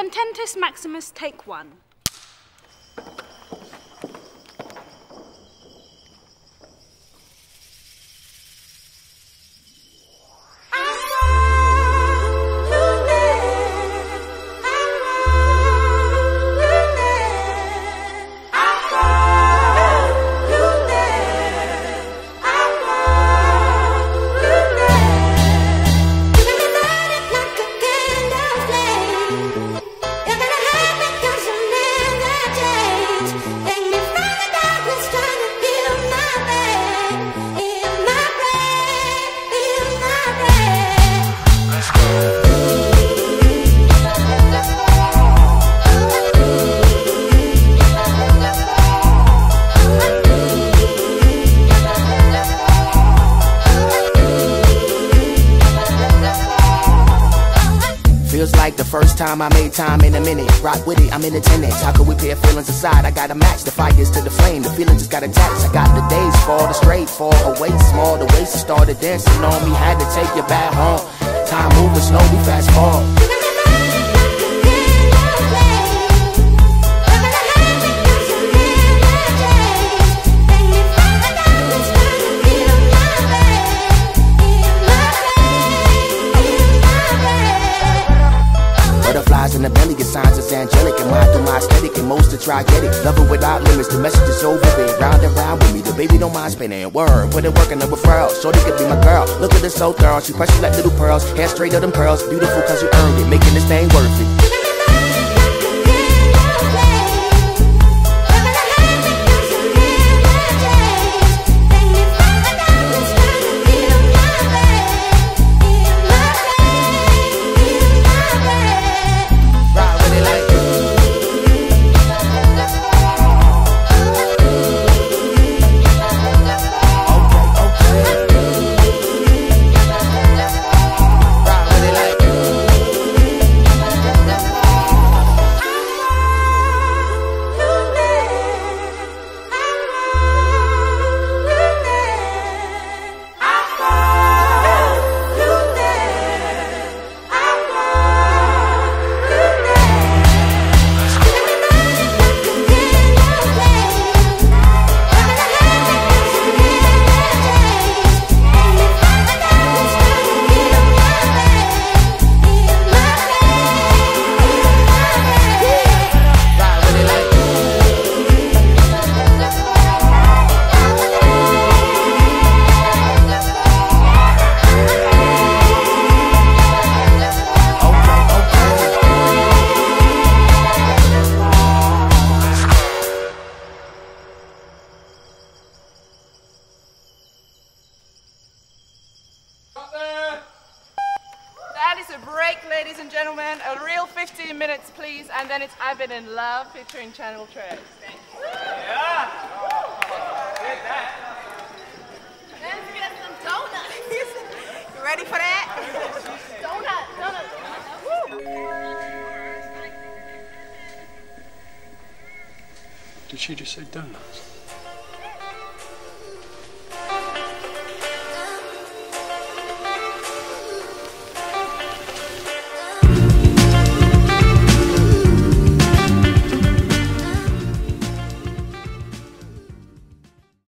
Contentus Maximus, take one. Feels like the first time I made time in a minute. Rock with it, I'm in attendance. How could we pair feelings aside? I gotta match the fires to the flame. The feeling just got attached. I got the days fall, the straight fall away small. The waist started dancing on me. Had to take you back home. Time moving slow, we fast forward. Angelic. And mine through my aesthetic, and most to try. Love without limits, the message is so vivid. Round and round with me, the baby don't mind spinning. Word, put it work in the referral. Shorty could be my girl. Look at this so thorough, she precious like little pearls. Hair straight of them pearls, beautiful cause you earned it. Making this thing worth it. That is a break, ladies and gentlemen. A real 15 minutes, please. And then it's I've Been in Love featuring Channel Tres. Thank you. Let's get some donuts. you ready for that? Donut, donut. Did she just say donuts?